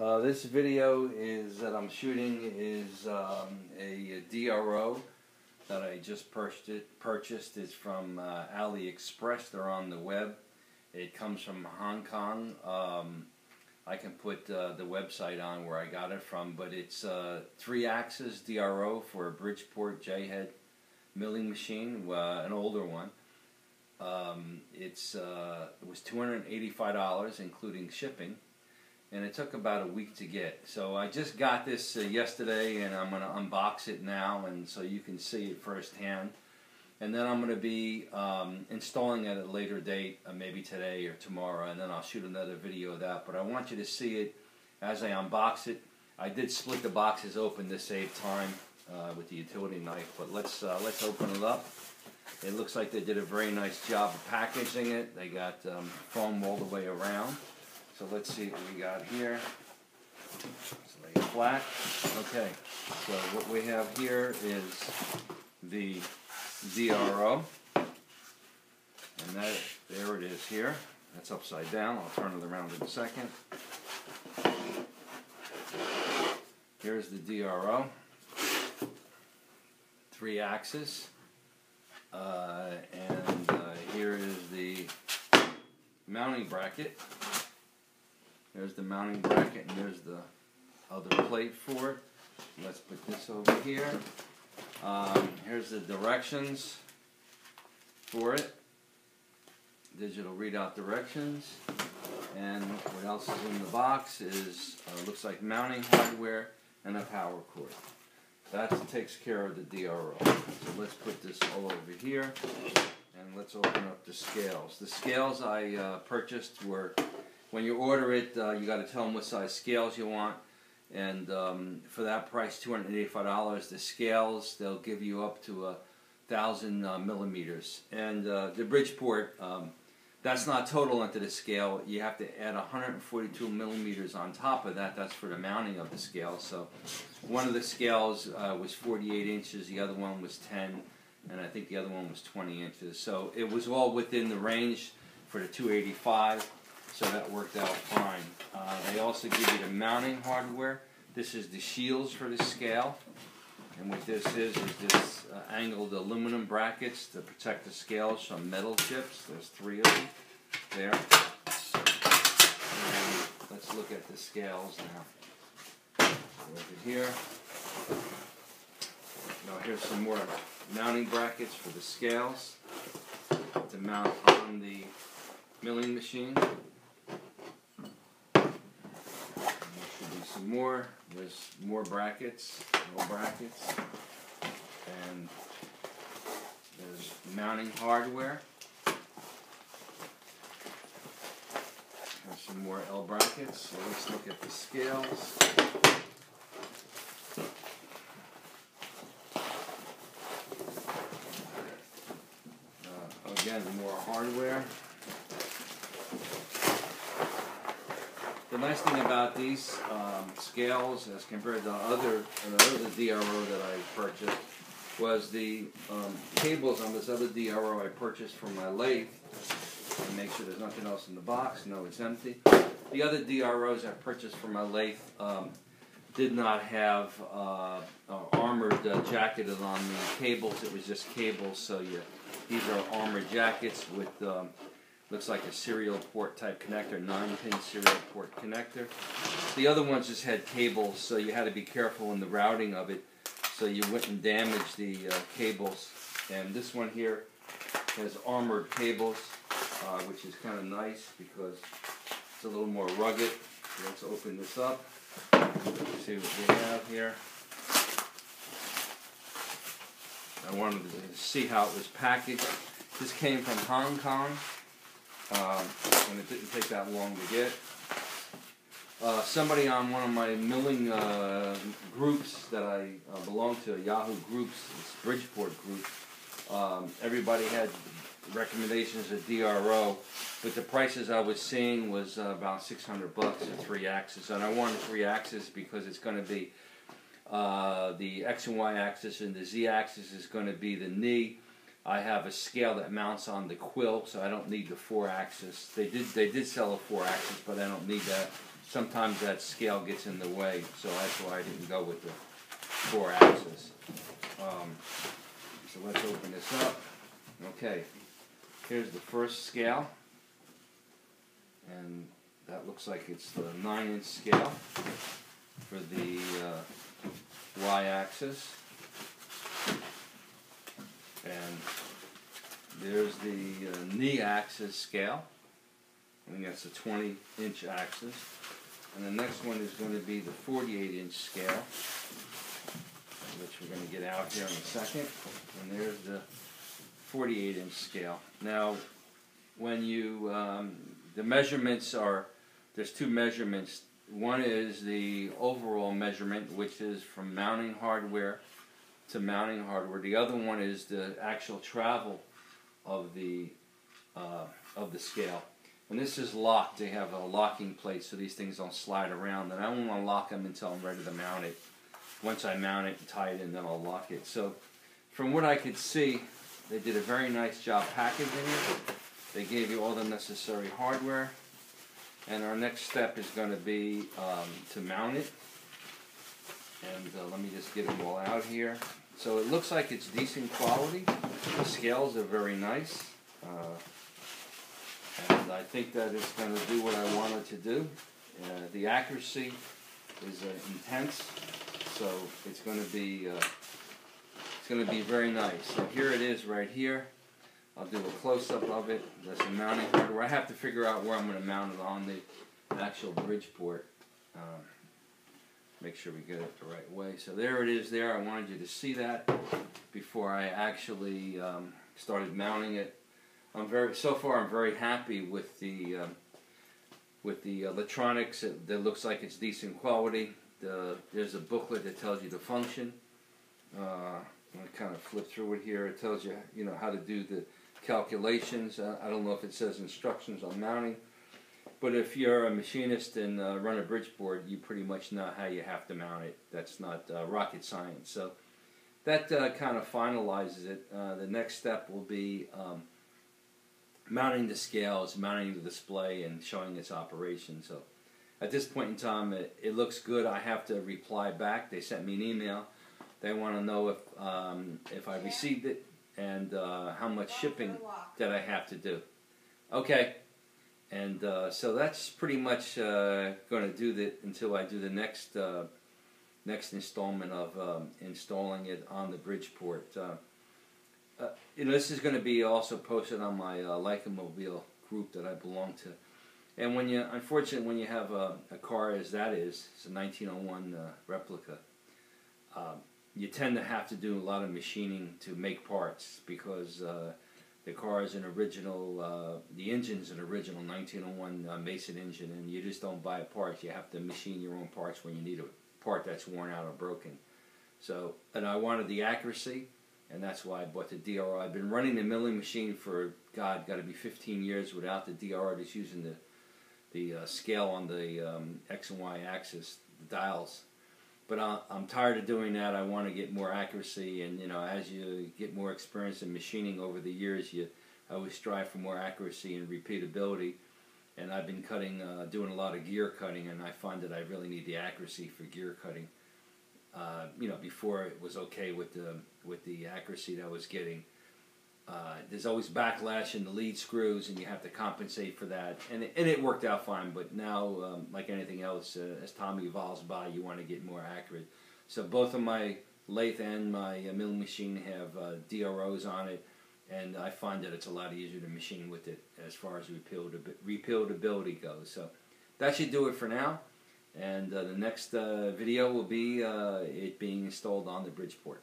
Uh, this video is that I'm shooting is um, a DRO that I just purchased. Purchased It's from uh, AliExpress. They're on the web. It comes from Hong Kong. Um, I can put uh, the website on where I got it from, but it's a three-axis DRO for a Bridgeport J-head milling machine, uh, an older one. Um, it's uh, it was $285 including shipping and it took about a week to get. So I just got this uh, yesterday and I'm going to unbox it now and so you can see it firsthand. And then I'm going to be um, installing it at a later date, uh, maybe today or tomorrow, and then I'll shoot another video of that. But I want you to see it as I unbox it. I did split the boxes open to save time uh, with the utility knife, but let's uh, let's open it up. It looks like they did a very nice job of packaging it. They got um, foam all the way around. So let's see what we got here. Let's lay it flat. Okay, so what we have here is the DRO. And that, there it is here. That's upside down. I'll turn it around in a second. Here's the DRO. Three axis. Uh, and uh, here is the mounting bracket. There's the mounting bracket and there's the other plate for it. Let's put this over here. Um, here's the directions for it. Digital readout directions. And what else is in the box is, uh, looks like mounting hardware and a power cord. That takes care of the DRO. So let's put this all over here and let's open up the scales. The scales I uh, purchased were when you order it, uh, you got to tell them what size scales you want. And um, for that price, $285, the scales, they'll give you up to a thousand uh, millimeters. And uh, the Bridgeport, um, that's not total into the scale. You have to add 142 millimeters on top of that. That's for the mounting of the scale. So one of the scales uh, was 48 inches, the other one was 10, and I think the other one was 20 inches. So it was all within the range for the 285 so that worked out fine. Uh, they also give you the mounting hardware. This is the shields for the scale. And what this is, is this uh, angled aluminum brackets to protect the scales from metal chips. There's three of them there. And let's look at the scales now. Over here. Now here's some more mounting brackets for the scales to mount on the milling machine. Some more. There's more brackets, more brackets. And there's mounting hardware. There's some more L brackets. So let's look at the scales. Uh, again, more hardware. The nice thing about these um, scales, as compared to other other DRO that I purchased, was the um, cables on this other DRO I purchased from my lathe. And make sure there's nothing else in the box. No, it's empty. The other DROs I purchased from my lathe um, did not have uh, armored uh, jacketed on the cables. It was just cables. So you, these are armored jackets with um, Looks like a serial port type connector, 9-pin serial port connector. The other ones just had cables, so you had to be careful in the routing of it so you wouldn't damage the uh, cables. And this one here has armored cables, uh, which is kind of nice because it's a little more rugged. Let's open this up. See what we have here. I wanted to see how it was packaged. This came from Hong Kong um, and it didn't take that long to get. Uh, somebody on one of my milling uh, groups that I uh, belong to, Yahoo Groups, it's Bridgeport Group, um, everybody had recommendations of DRO, but the prices I was seeing was uh, about 600 bucks for three axes, and I wanted three axes because it's going to be uh, the X and Y axis, and the Z axis is going to be the knee, I have a scale that mounts on the quill, so I don't need the four axis. They did they did sell a four axis, but I don't need that. sometimes that scale gets in the way, so that's why I didn't go with the four axis. Um, so let's open this up. Okay, here's the first scale, and that looks like it's the nine inch scale for the uh, y-axis. And there's the uh, knee axis scale. I think that's a 20 inch axis. And the next one is going to be the 48 inch scale, which we're going to get out here in a second. And there's the 48 inch scale. Now, when you, um, the measurements are, there's two measurements. One is the overall measurement, which is from mounting hardware to mounting hardware. The other one is the actual travel of the uh, of the scale. And this is locked. They have a locking plate so these things don't slide around. And I won't want to lock them until I'm ready to mount it. Once I mount it and tie it in, then I'll lock it. So from what I could see, they did a very nice job packaging it. They gave you all the necessary hardware. And our next step is going to be um, to mount it. And uh, let me just get them all out here. So it looks like it's decent quality. The scales are very nice. Uh, and I think that it's going to do what I want it to do. Uh, the accuracy is uh, intense, so it's going to be uh, it's going to be very nice. So here it is right here. I'll do a close-up of it. There's some mounting hardware. I have to figure out where I'm going to mount it on the actual Bridgeport. Um, make sure we get it the right way. So there it is there. I wanted you to see that before I actually um, started mounting it. I'm very so far I'm very happy with the um, with the electronics. It, it, looks like it's decent quality. The, there's a booklet that tells you the function. Uh, I'm to kind of flip through it here. It tells you you know how to do the calculations. I don't know if it says instructions on mounting. But if you're a machinist and uh, run a Bridgeport, you pretty much know how you have to mount it. That's not uh, rocket science. So that uh, kind of finalizes it. Uh, the next step will be um, mounting the scales, mounting the display, and showing its operation. So at this point in time, it, it looks good. I have to reply back. They sent me an email. They want to know if um, if I received it and uh, how much shipping that I have to do. Okay. And uh, so that's pretty much uh, going to do that until I do the next uh, next installment of um, installing it on the Bridgeport. Uh, uh, you know, this is going to be also posted on my uh, Mobile group that I belong to. And when you, unfortunately, when you have a, a car as that is, it's a 1901 uh, replica, um, you tend to have to do a lot of machining to make parts because uh, the car is an original, uh, the engine's an original 1901 uh, Mason engine, and you just don't buy parts. You have to machine your own parts when you need a part that's worn out or broken. So, and I wanted the accuracy and that's why I bought the DRO. I've been running the milling machine for God, got to be 15 years without the DRO, just using the the uh, scale on the um, X and Y axis, the dials. But I'm tired of doing that. I want to get more accuracy, and you know, as you get more experience in machining over the years, you always strive for more accuracy and repeatability. And I've been cutting, uh, doing a lot of gear cutting, and I find that I really need the accuracy for gear cutting. Uh, you know, before it was okay with the with the accuracy that I was getting. Uh, there's always backlash in the lead screws, and you have to compensate for that. And it, and it worked out fine, but now, um, like anything else, uh, as time evolves by, you want to get more accurate. So both of my lathe and my uh, milling machine have uh, DROs on it, and I find that it's a lot easier to machine with it as far as repeatability goes. So that should do it for now. And uh, the next uh, video will be it being installed on the Bridgeport.